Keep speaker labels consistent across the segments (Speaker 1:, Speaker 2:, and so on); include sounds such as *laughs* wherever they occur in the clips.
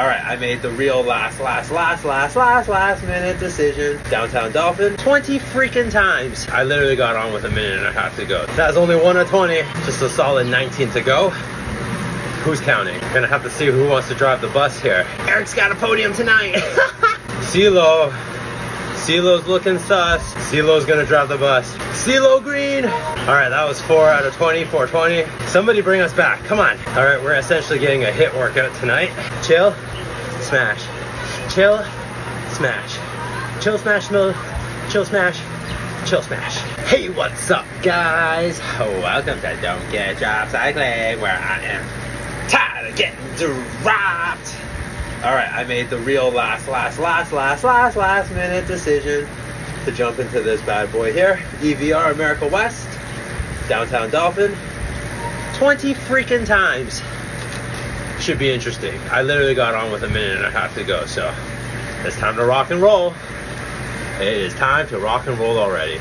Speaker 1: All right, I made the real last, last, last, last, last, last minute decision. Downtown Dolphin, 20 freaking times. I literally got on with a minute and a half to go. That's only one of 20, just a solid 19 to go. Who's counting? Gonna have to see who wants to drive the bus here. Eric's got a podium tonight. *laughs* CeeLo. CeeLo's looking sus. CeeLo's gonna drive the bus. CeeLo Green. All right, that was four out of 20, 420. Somebody bring us back, come on. All right, we're essentially getting a HIIT workout tonight. Chill, smash. Chill, smash. Chill, smash. Chill, smash. Chill, smash. Hey, what's up, guys? Welcome to Don't Get Dropped Cycling, where I am tired of getting dropped. All right, I made the real last, last, last, last, last, last minute decision to jump into this bad boy here. EVR America West, downtown Dolphin, 20 freaking times. Should be interesting. I literally got on with a minute and a half to go, so it's time to rock and roll. It is time to rock and roll already.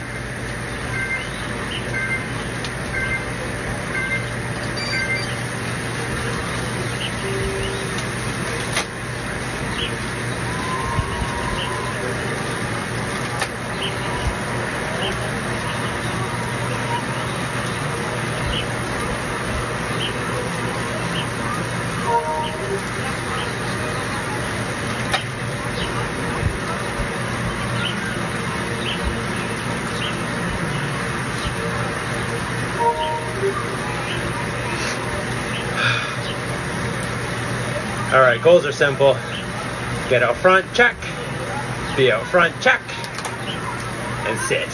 Speaker 1: All right, goals are simple. Get out front, check. Be out front, check. And sit.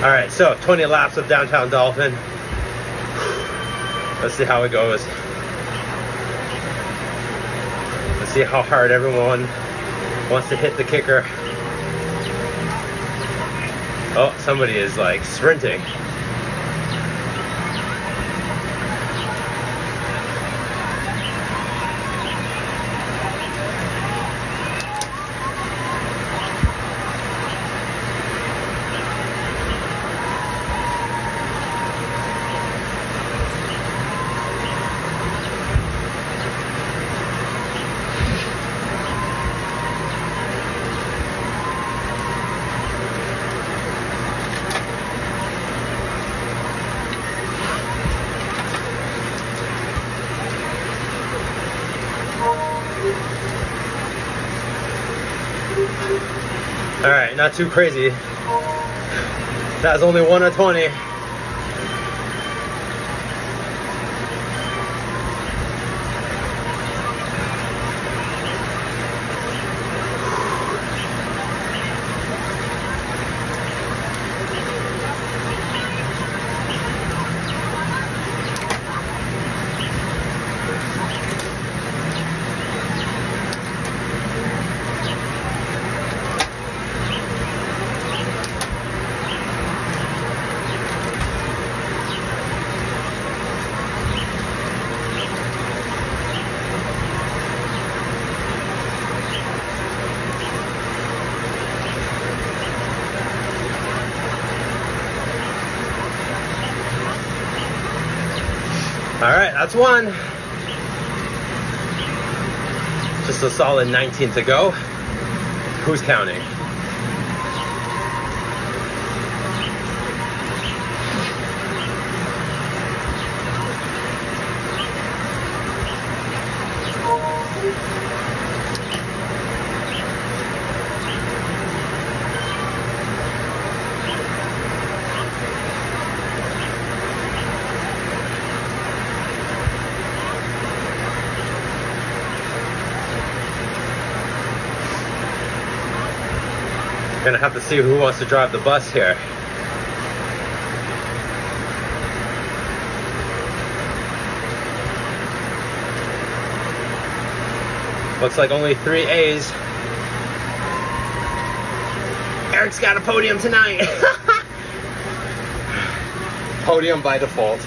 Speaker 1: All right, so 20 laps of downtown Dolphin. Let's see how it goes. Let's see how hard everyone wants to hit the kicker. Oh, somebody is like sprinting. All right, not too crazy. That's only one of 20. All right, that's one. Just a solid 19 to go. Who's counting? Gonna have to see who wants to drive the bus here. Looks like only three A's. Eric's got a podium tonight. *laughs* podium by default.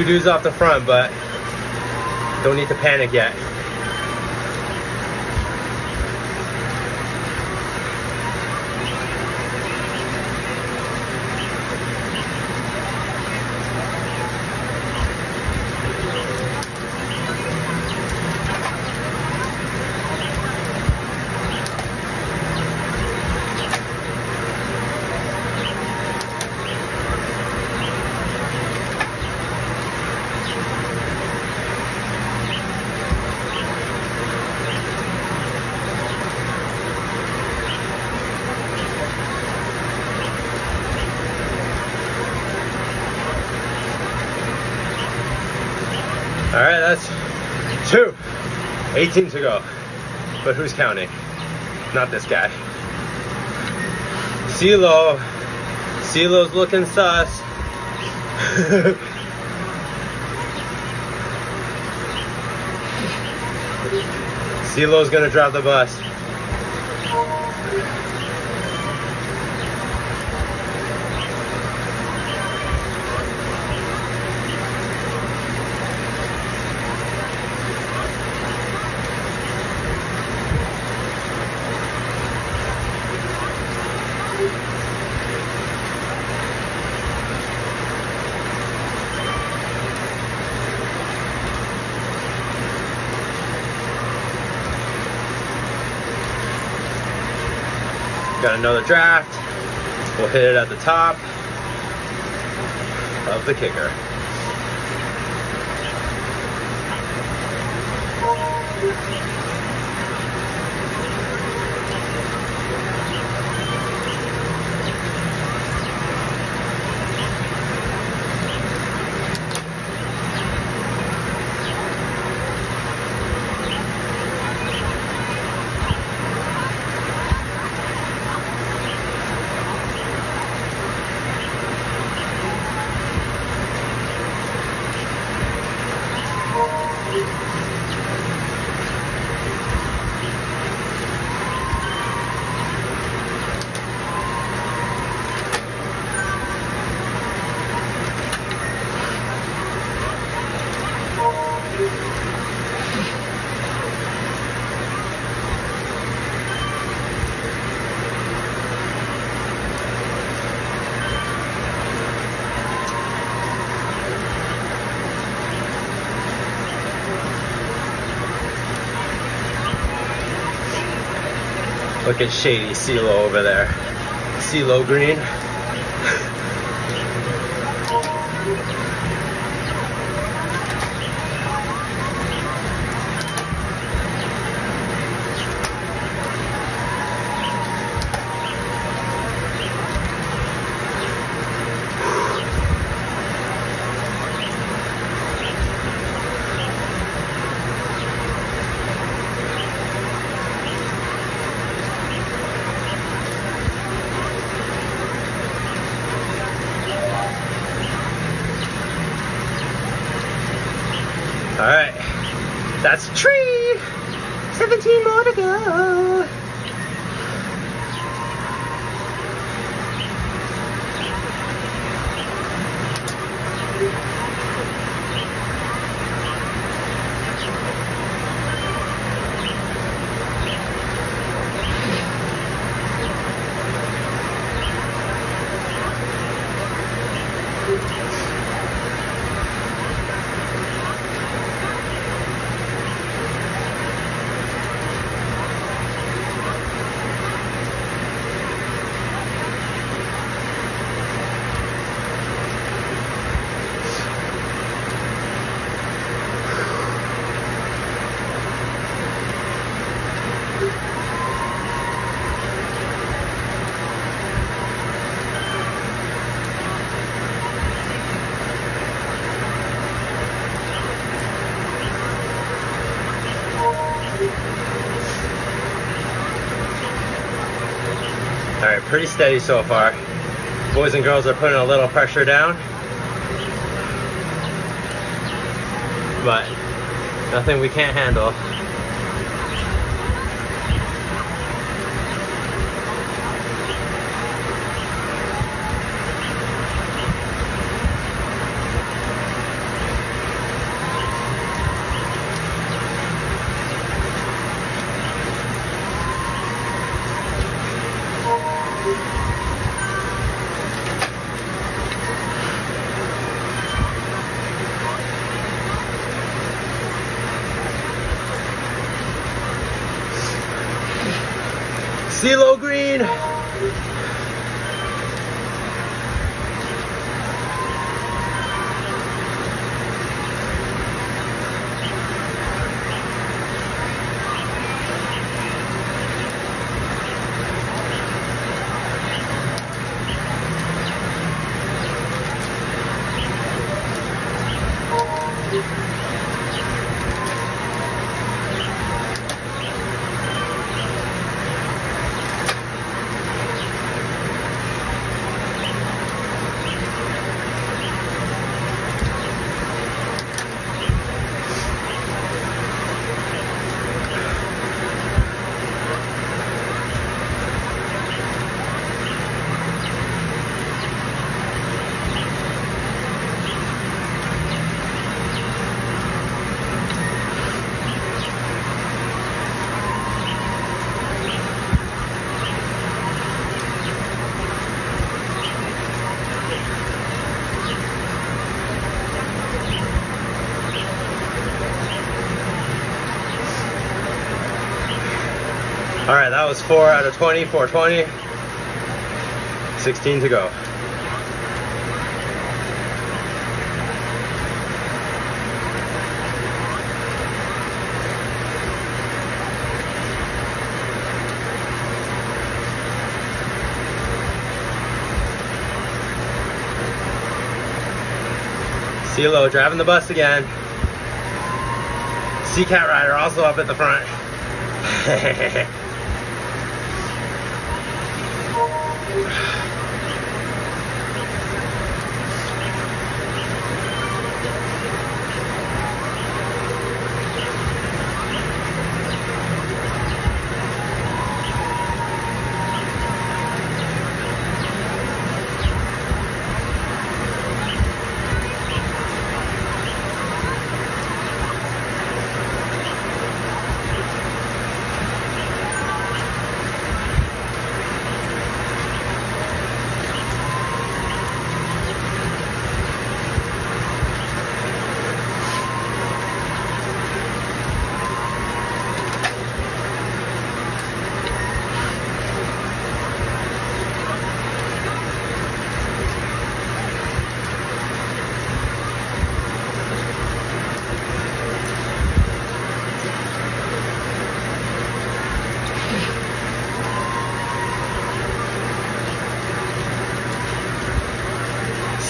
Speaker 1: Two dudes off the front, but don't need to panic yet. All right, that's two. 18 to go. But who's counting? Not this guy. CeeLo. CeeLo's looking sus. *laughs* CeeLo's gonna drive the bus. Got another draft. We'll hit it at the top of the kicker. Look shady CeeLo over there. CeeLo Green. All right, that's a tree. 17 more to go. All right, pretty steady so far. Boys and girls are putting a little pressure down. But nothing we can't handle. CeeLo Green. Was four out of 20, 420. 16 to go. CeeLo driving the bus again. Sea Cat Rider also up at the front. *laughs*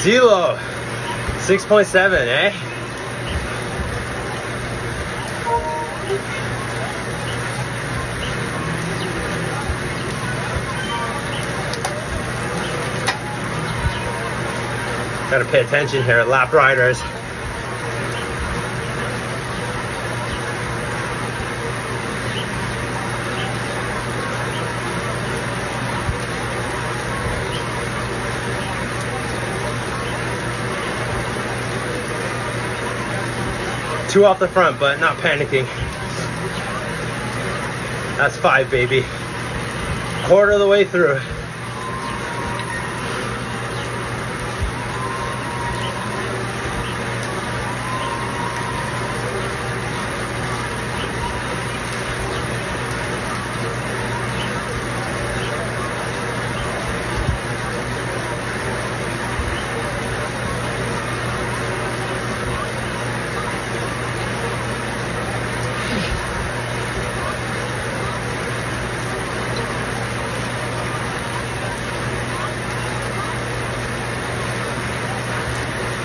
Speaker 1: CeeLo, 6.7, eh? Gotta pay attention here, lap riders. Two off the front, but not panicking. That's five, baby. Quarter of the way through.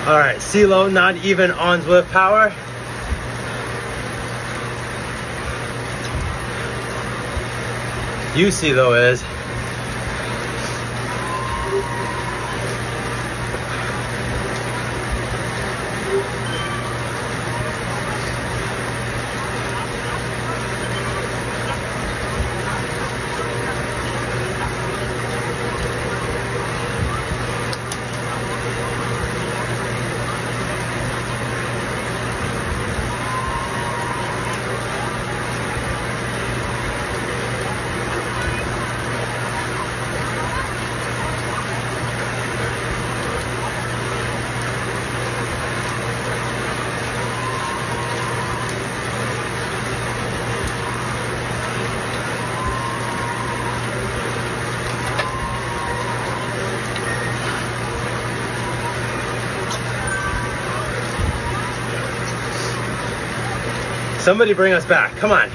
Speaker 1: All right, CeeLo, not even on Zwift power. UC though is. Somebody bring us back. Come on.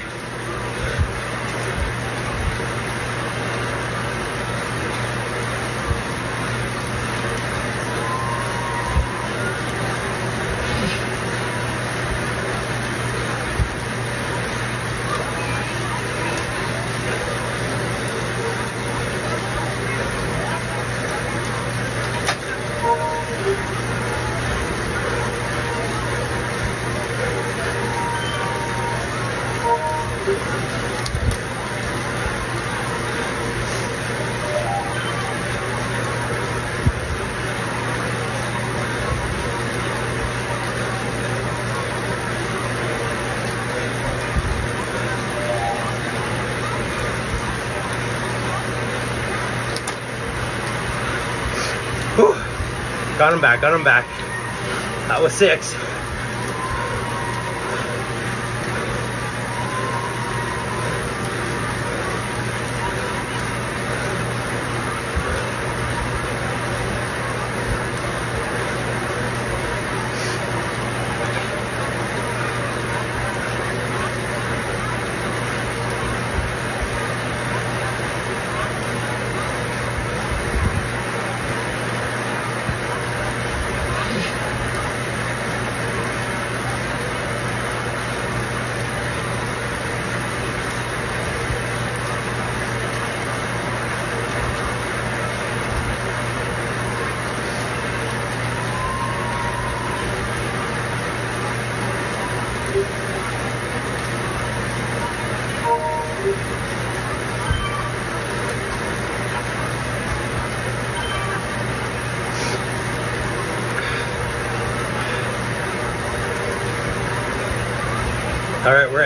Speaker 1: Got him back, got him back. That was six.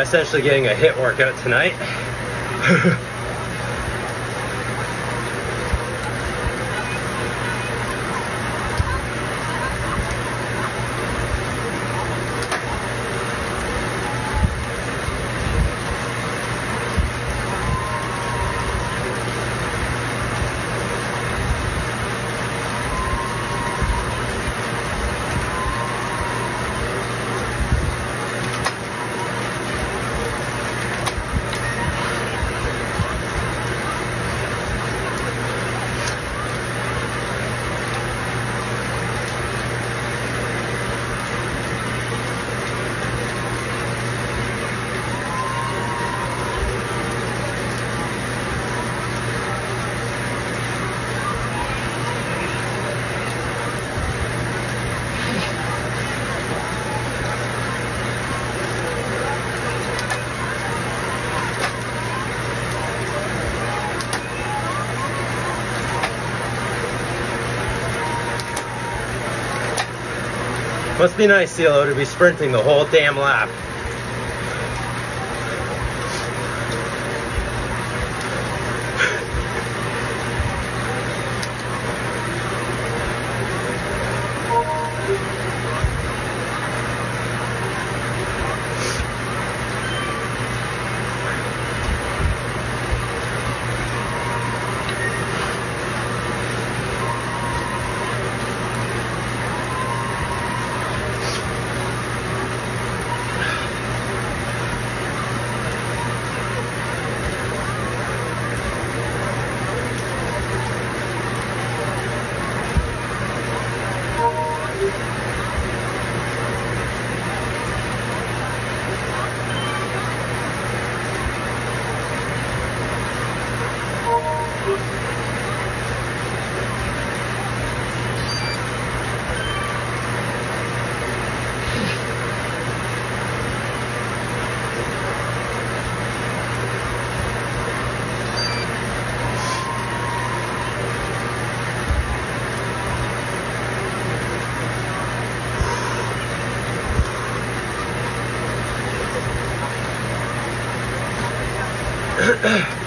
Speaker 1: Essentially getting a HIIT workout tonight. *laughs* Must be nice, CeeLo, to be sprinting the whole damn lap. Ahem.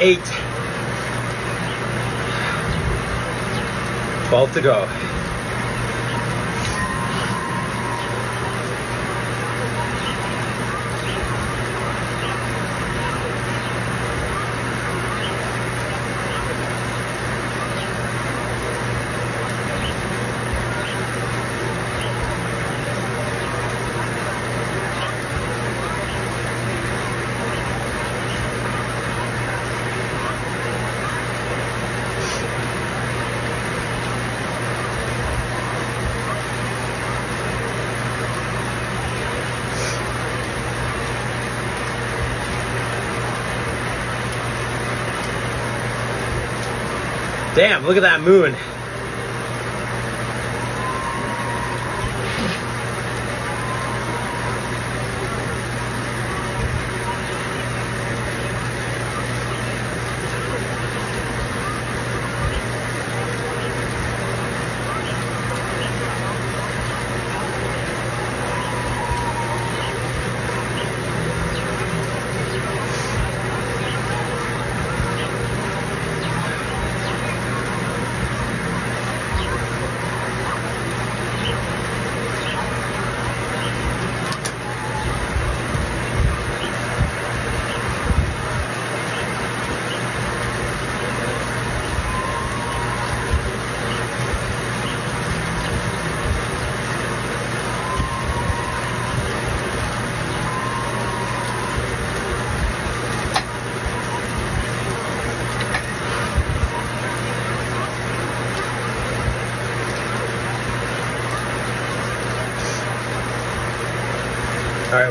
Speaker 1: Eight. 12 to go. Damn, look at that moon.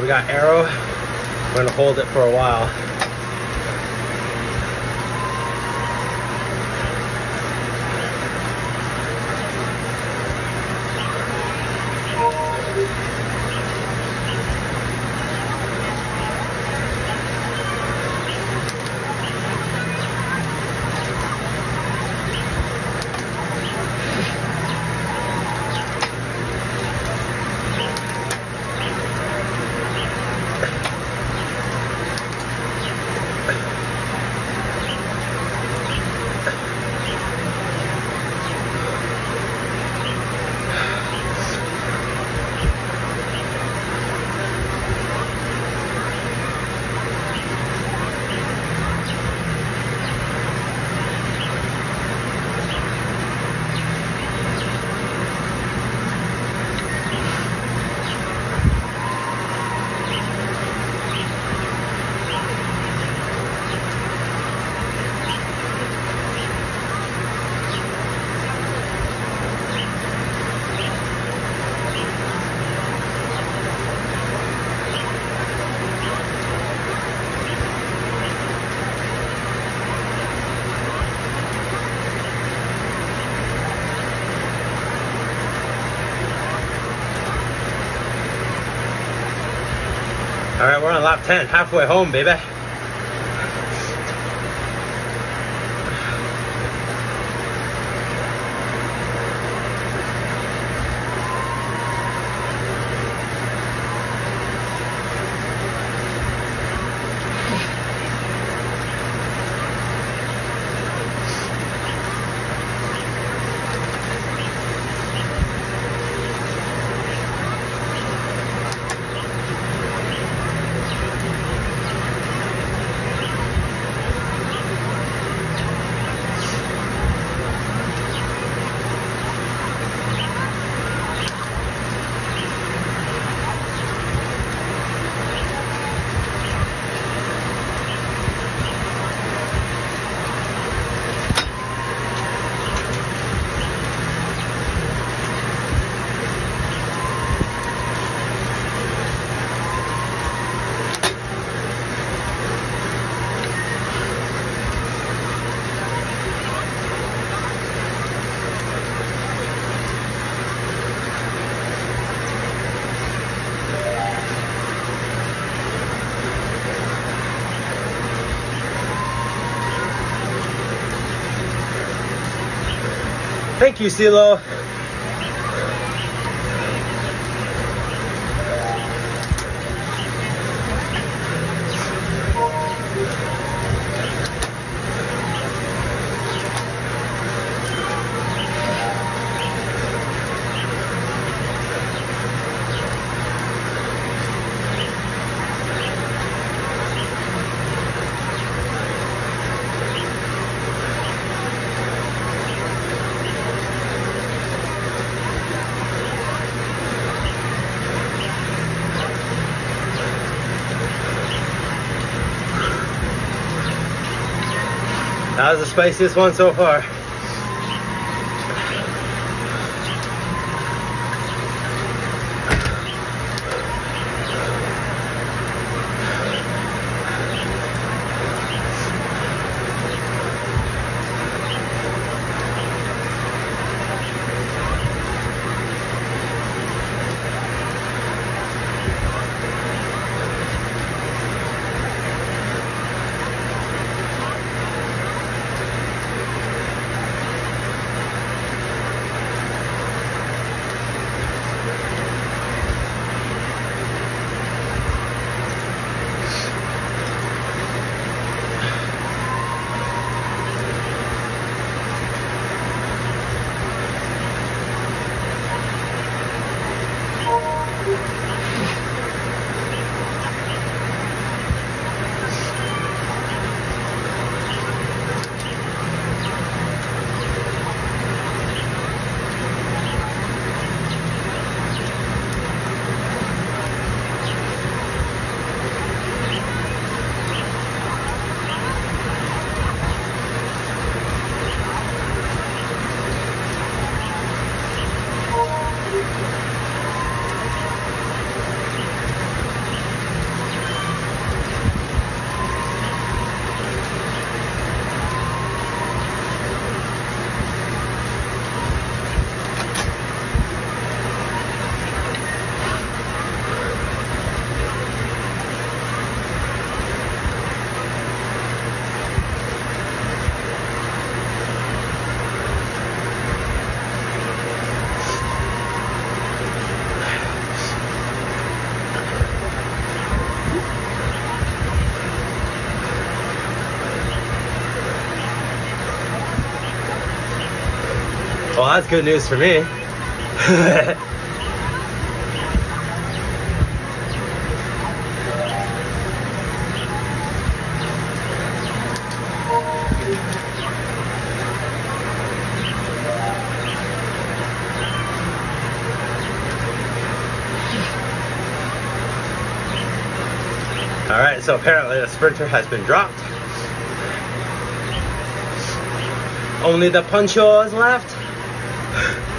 Speaker 1: Got aero. We're gonna hold it for a 10, halfway home, baby. You, CeeLo. Spiciest one so far. That's good news for me. *laughs* All right, so apparently the sprinter has been dropped. Only the punchos left. All right,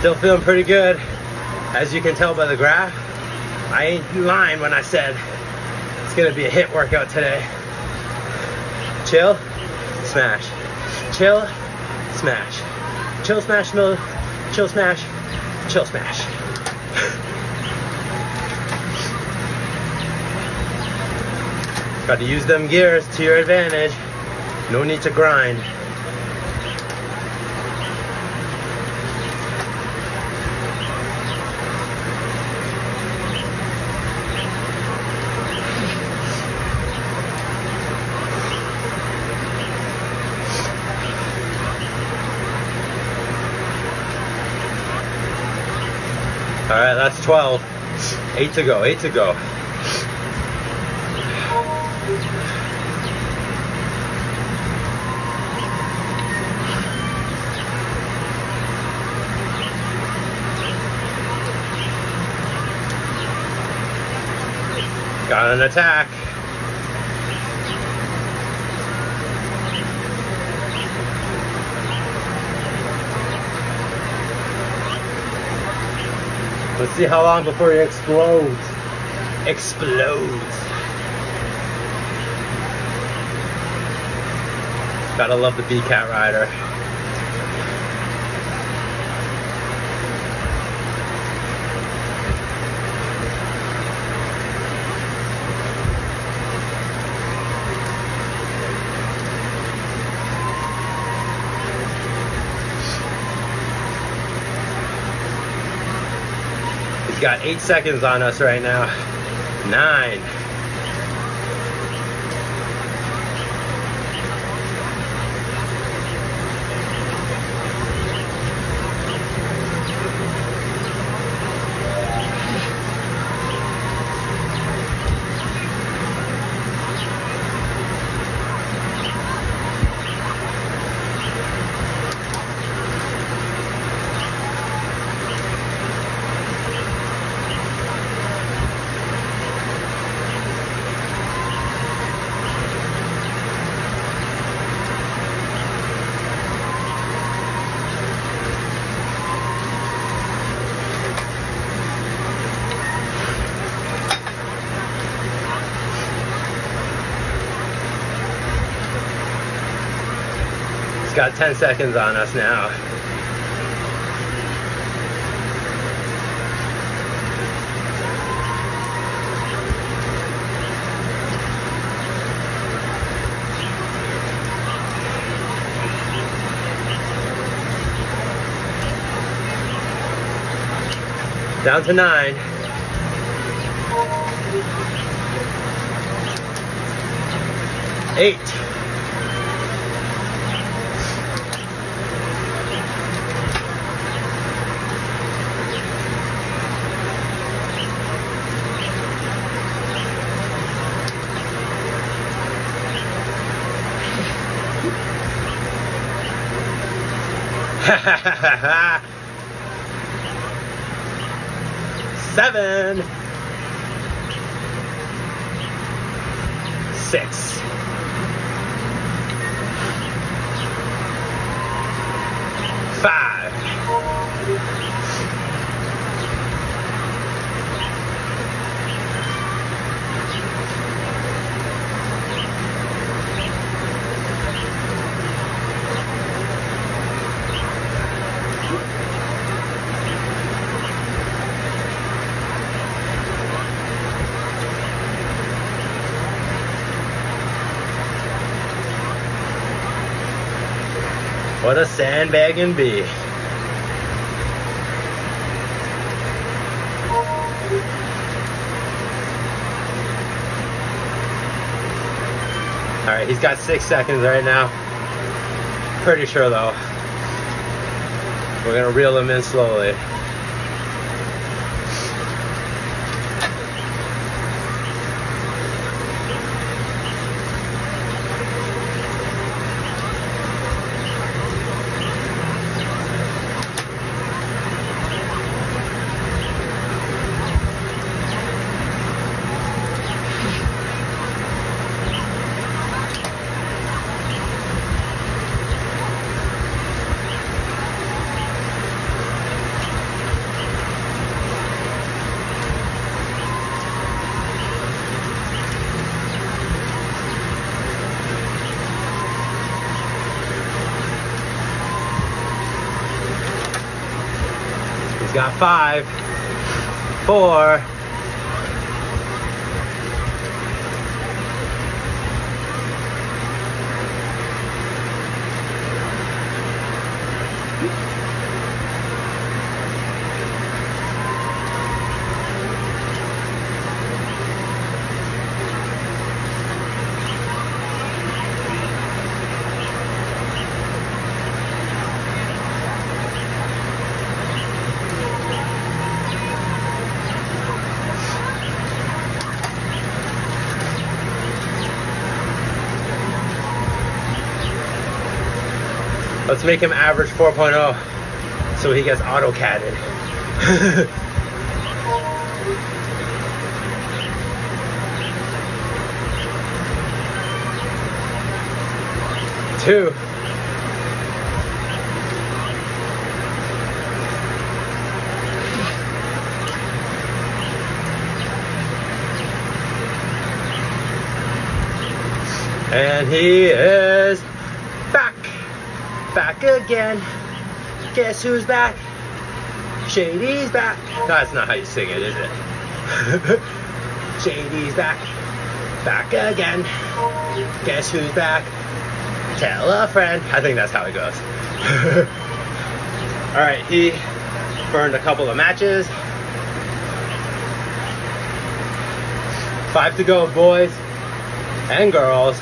Speaker 1: still feeling pretty good. As you can tell by the graph, I ain't lying when I said it's gonna be a HIIT workout today. Chill, smash. Chill, smash. Chill, smash, chill, smash, chill, smash. *laughs* Got to use them gears to your advantage. No need to grind. All right, that's 12. Eight to go, eight to go. Got an attack. Let's see how long before he explodes. Explodes. Gotta love the B-Cat rider. Got eight seconds on us right now. Nine. Got 10 seconds on us now. Down to nine. Eight. *laughs* Seven. Six. Five. What a sandbagging bee. All right, he's got six seconds right now. Pretty sure though. We're gonna reel him in slowly. got five, four, Let's make him average 4.0 so he gets auto-catted. *laughs* Two. And he is again. Guess who's back? Shady's back. That's not how you sing it, is it? *laughs* Shady's back. Back again. Guess who's back? Tell a friend. I think that's how it goes. *laughs* All right, he burned a couple of matches. Five to go, boys and girls.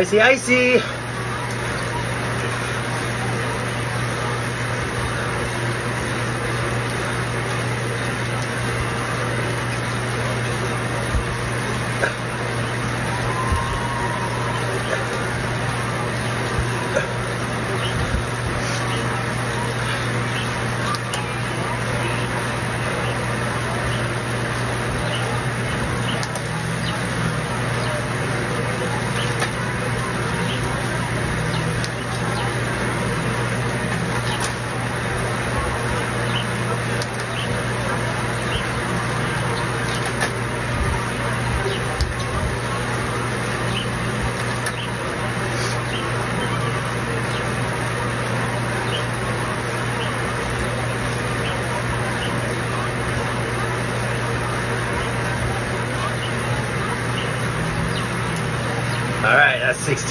Speaker 1: Spicy icy.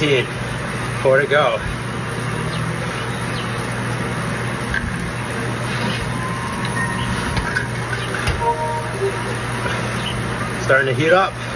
Speaker 1: 15. Four to go. Starting to heat up.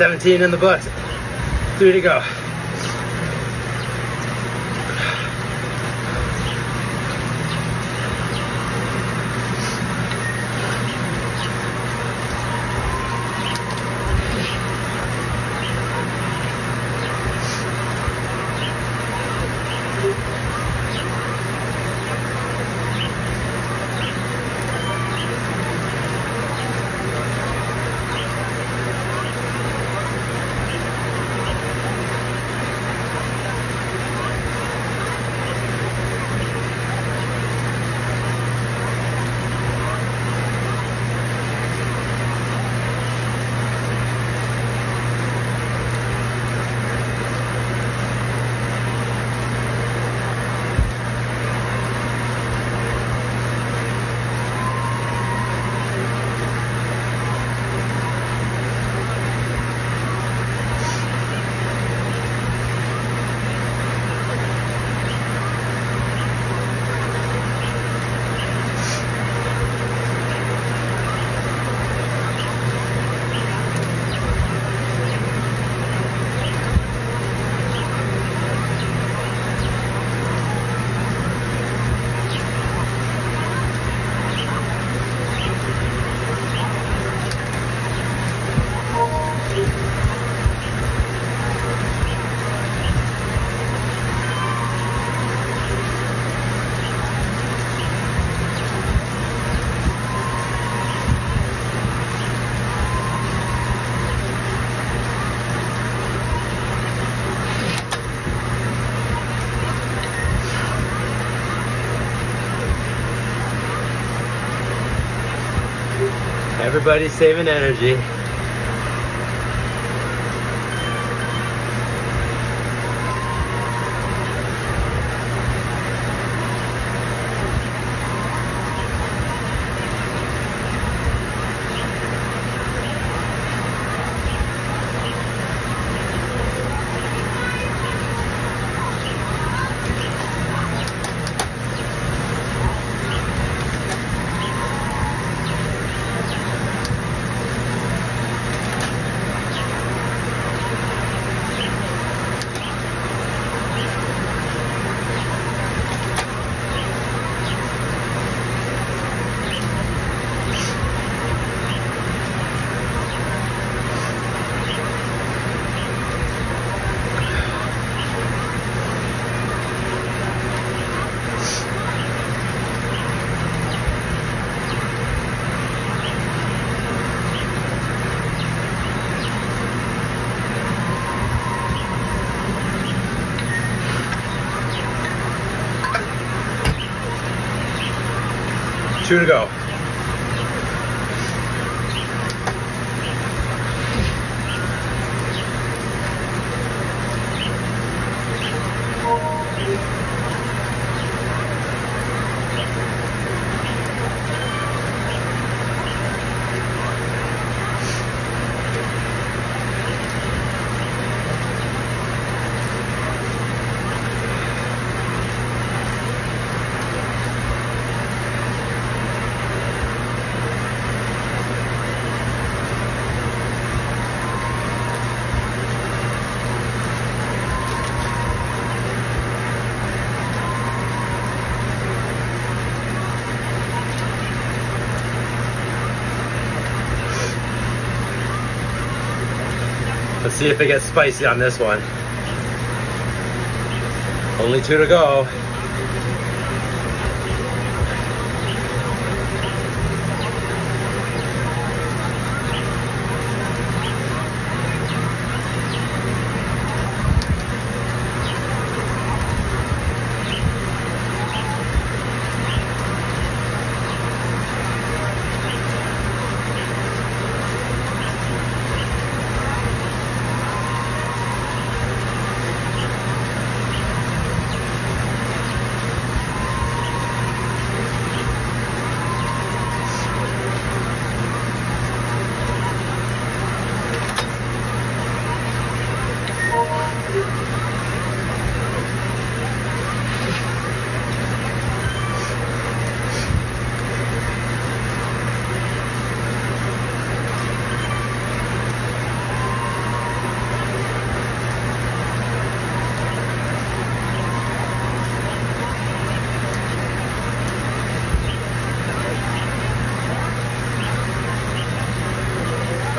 Speaker 1: 17 in the books. Three to go. Everybody's saving energy. Two to go. Let's see if it gets spicy on this one. Only two to go.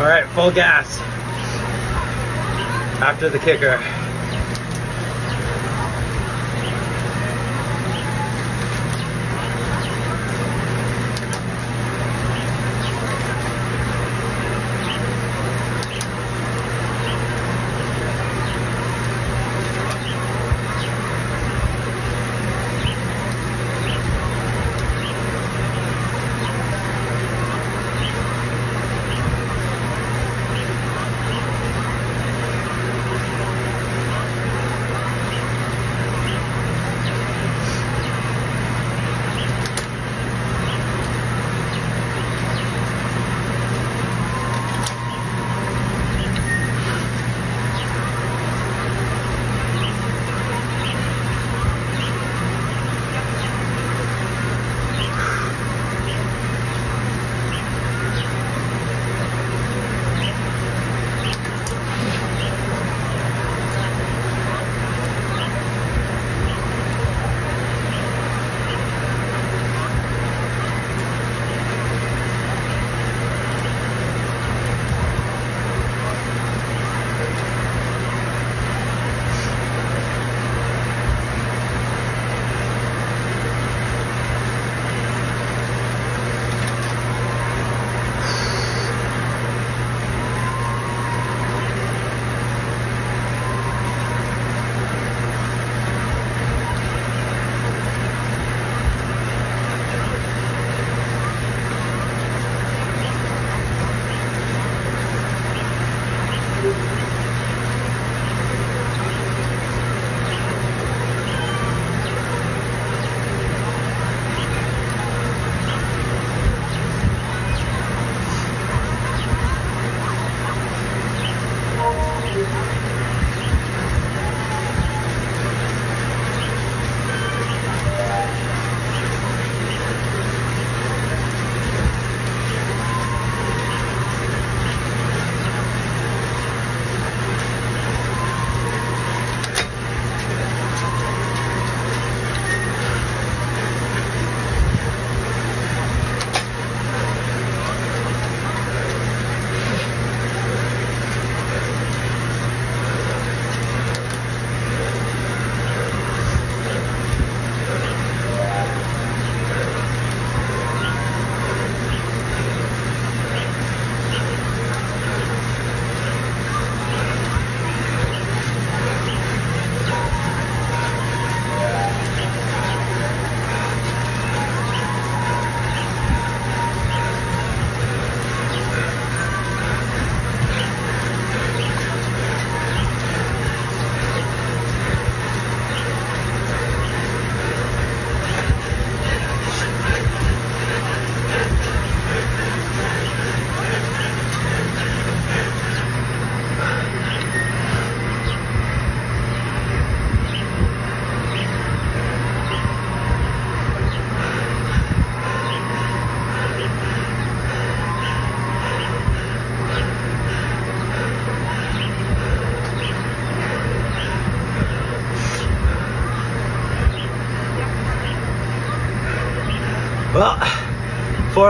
Speaker 1: All right, full gas. After the kicker.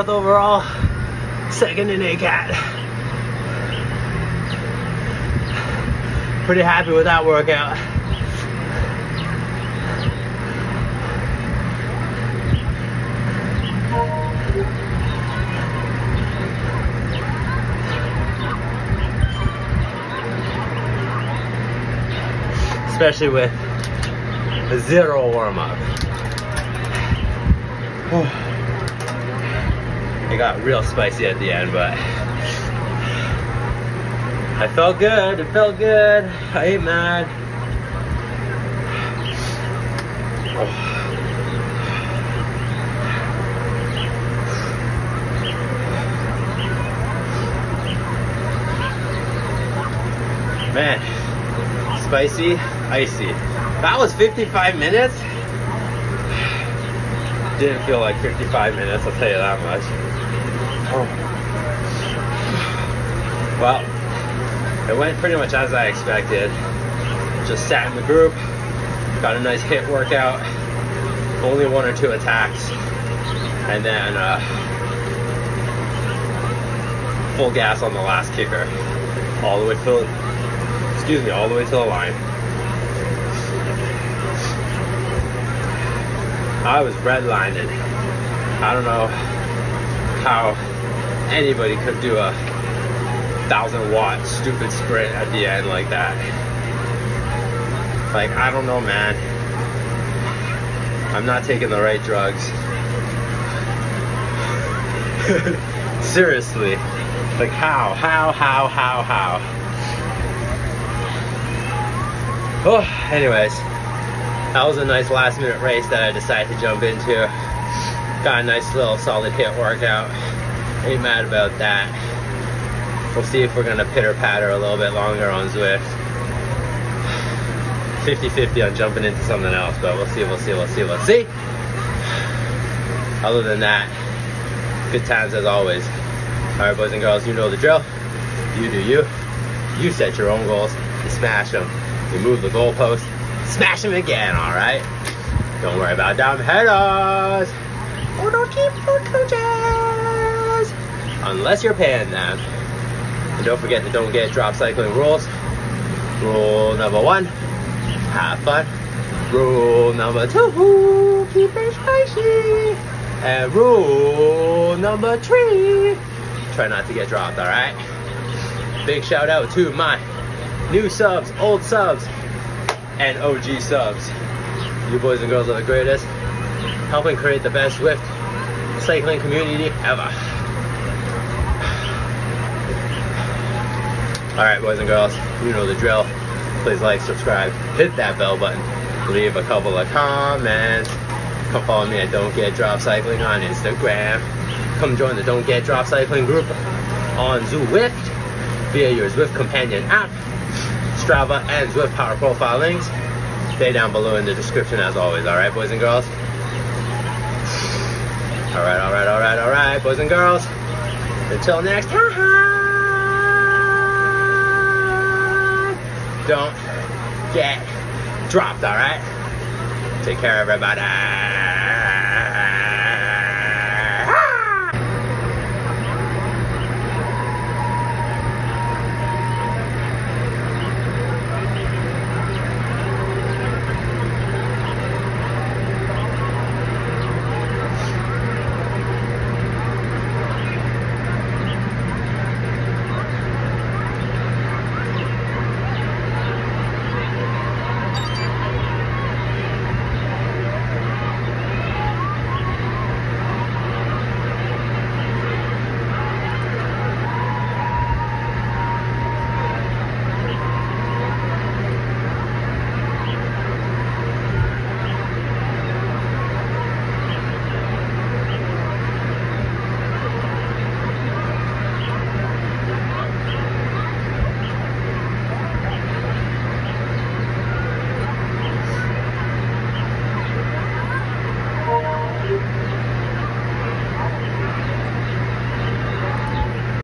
Speaker 1: 24th overall, second in ACAT. Pretty happy with that workout. especially with a zero warm-up. It got real spicy at the end, but I felt good. It felt good. I ain't mad. Man, spicy, icy. That was 55 minutes. Didn't feel like 55 minutes, I'll tell you that much. Oh. Well, it went pretty much as I expected. Just sat in the group, got a nice HIIT workout, only one or two attacks, and then uh, full gas on the last kicker, all the way to, excuse me, all the way to the line. I was redlining. I don't know how anybody could do a thousand watt stupid sprint at the end like that. Like, I don't know, man. I'm not taking the right drugs. *laughs* Seriously. Like, how? How, how, how, how? Oh, *sighs* anyways that was a nice last minute race that I decided to jump into. Got a nice little solid HIIT workout. Ain't mad about that. We'll see if we're gonna pitter patter a little bit longer on Zwift. 50-50 on jumping into something else, but we'll see, we'll see, we'll see, we'll see. Other than that, good times as always. Alright boys and girls, you know the drill. You do you. You set your own goals, you smash them. You move the goalpost, smash them again, alright? Don't worry about dumb headers. Oh, don't keep coaches. Unless you're paying them. And don't forget the don't get dropped cycling rules. Rule number one, have fun. Rule number two, keep it spicy. And rule number three, try not to get dropped, alright? Big shout out to my new subs, old subs, and OG subs. You boys and girls are the greatest, helping create the best Zwift cycling community ever. Alright, boys and girls, you know the drill. Please like, subscribe, hit that bell button, leave a couple of comments. Come follow me at Don't Get Dropped Cycling on Instagram. Come join the Don't Get Dropped Cycling group on Zwift via your Zwift Companion app Strava, and Zwift Power Profile links. Stay down below in the description as always, alright, boys and girls? Alright, alright, alright, alright, boys and girls. Until next time, don't get dropped, alright? Take care, everybody.